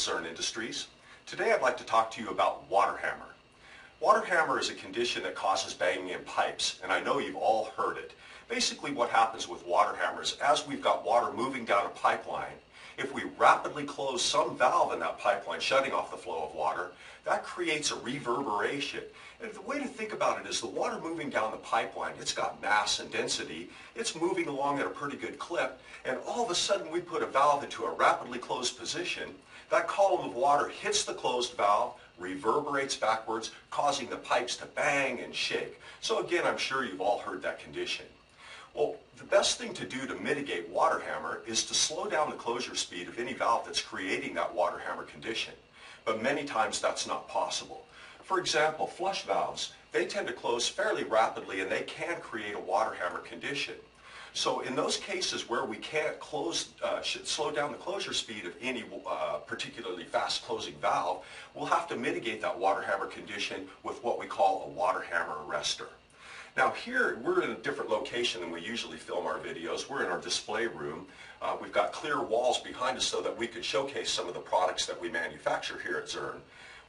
Zurn Industries. Today I'd like to talk to you about water hammer. Water hammer is a condition that causes banging in pipes, and I know you've all heard it. Basically what happens with water hammers as we've got water moving down a pipeline, if we rapidly close some valve in that pipeline, shutting off the flow of water, that creates a reverberation. And the way to think about it is the water moving down the pipeline, it's got mass and density, it's moving along at a pretty good clip, and all of a sudden we put a valve into a rapidly closed position, that column of water hits the closed valve, reverberates backwards, causing the pipes to bang and shake. So again, I'm sure you've all heard that condition. Well, the best thing to do to mitigate water hammer is to slow down the closure speed of any valve that's creating that water hammer condition. But many times that's not possible. For example, flush valves, they tend to close fairly rapidly and they can create a water hammer condition. So in those cases where we can't close, uh, slow down the closure speed of any uh, particularly fast closing valve, we'll have to mitigate that water hammer condition with what we call a water hammer arrestor. Now here, we're in a different location than we usually film our videos. We're in our display room. Uh, we've got clear walls behind us so that we could showcase some of the products that we manufacture here at Zurn.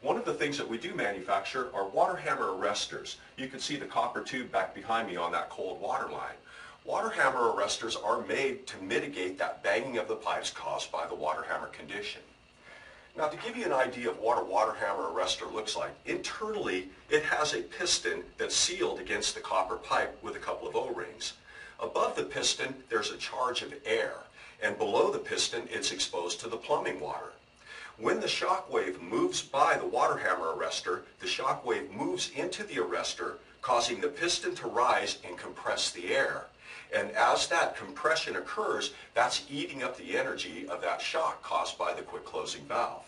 One of the things that we do manufacture are water hammer arresters. You can see the copper tube back behind me on that cold water line. Water hammer arresters are made to mitigate that banging of the pipes caused by the water hammer condition. Now to give you an idea of what a water hammer arrestor looks like, internally it has a piston that's sealed against the copper pipe with a couple of O-rings. Above the piston there's a charge of air and below the piston it's exposed to the plumbing water. When the shock wave moves by the water hammer arrestor, the shock wave moves into the arrestor causing the piston to rise and compress the air. And as that compression occurs, that's eating up the energy of that shock caused by the quick closing valve.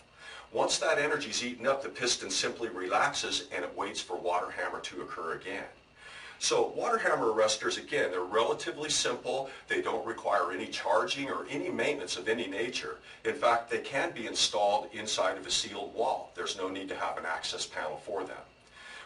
Once that energy is eaten up, the piston simply relaxes and it waits for water hammer to occur again. So water hammer arresters, again, they're relatively simple. They don't require any charging or any maintenance of any nature. In fact, they can be installed inside of a sealed wall. There's no need to have an access panel for them.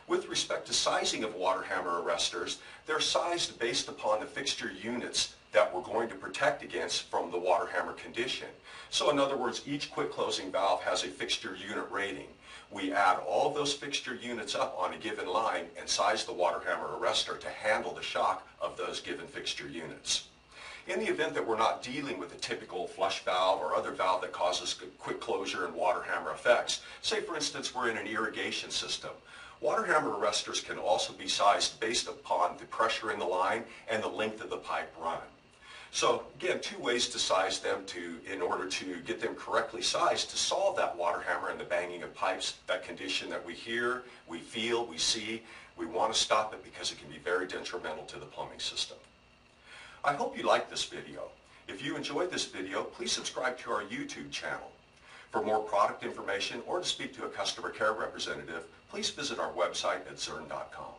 With respect to sizing of water hammer arresters, they're sized based upon the fixture units that we're going to protect against from the water hammer condition. So in other words, each quick closing valve has a fixture unit rating. We add all those fixture units up on a given line and size the water hammer arrestor to handle the shock of those given fixture units. In the event that we're not dealing with a typical flush valve or other valve that causes quick closure and water hammer effects, say for instance we're in an irrigation system, Water hammer arrestors can also be sized based upon the pressure in the line and the length of the pipe run. So again, two ways to size them to, in order to get them correctly sized to solve that water hammer and the banging of pipes, that condition that we hear, we feel, we see. We want to stop it because it can be very detrimental to the plumbing system. I hope you liked this video. If you enjoyed this video, please subscribe to our YouTube channel. For more product information or to speak to a customer care representative, please visit our website at zurn.com.